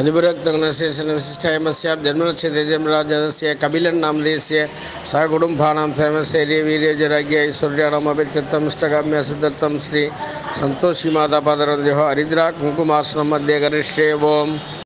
अधिपुरक्तगुणशेषणविशिष्टायमस्यां जन्मनक्षत्रे जन्मराजस्य कपिलन् नामधेयस्य सहकुटुम्बानां सहमशैर्यवीर्यजराज्ञ ऐश्वर्याणामभित्यर्थम् इष्टकाम्य सिद्धर्थं श्री सन्तोषी माता पादरन्ध्योः हरिद्रा कुङ्कुमासनं मध्ये करिष्ये ओम्